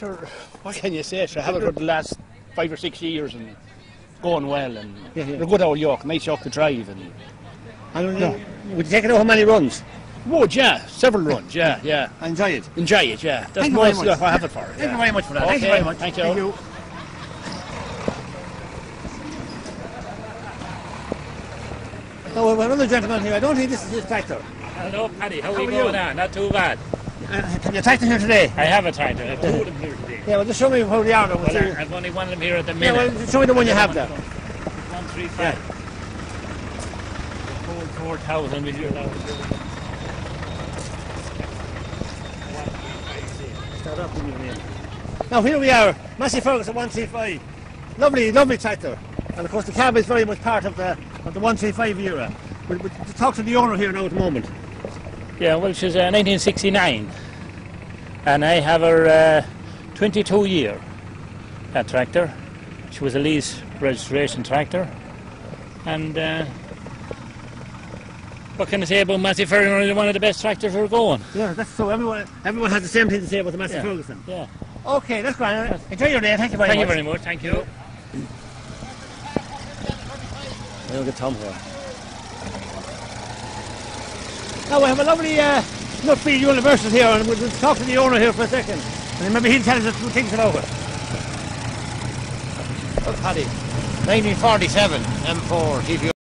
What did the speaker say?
sure, what can you say? Sure, I have it for the last five or six years and going well. And Yeah, yeah. they're good old York, nice York to drive. And And uh, would you take it out how many runs? would yeah, several runs, yeah, yeah. I Enjoy it. Enjoy it, yeah. That's Thank you very most much. what I have it for. Thank you very much for that. Okay, Thank you very much. Thank you. Thank you. So we have another gentleman here. I don't think this is his tractor. Hello, Paddy. How, How are are you going you? on? Not too bad. Uh, have your tractor here today? I have a tractor. I have two of them here today. Yeah, well, just show me how they are. then We'll Well, see. I've only one of them here at the minute. Yeah, well, show me the one you have there. One three five. Four four thousand we hear now. Start up with your name. Now here we are, Massey Ferguson 135. Lovely, lovely tractor. And of course the cab is very much part of the of the 135 era. We'll, we'll talk to the owner here now at the moment. Yeah, well, she's uh, 1969, and I have her uh, 22 year that tractor. She was a Laois registration tractor, and uh, what can I say about Massey Ferguson? One of the best tractors we're going. Yeah, that's so everyone everyone has the same thing to say about the Massey Yeah. Ferguson. Yeah. Okay, that's great. Enjoy your day. Thank you very Thank you much. very much. Thank you. I'll get Tom here. Now we have a lovely uh, Nuffield Universal here, and we'll, we'll talk to the owner here for a second, and maybe he'll tell us a few things about it. Paddy. 1947 M4 TPO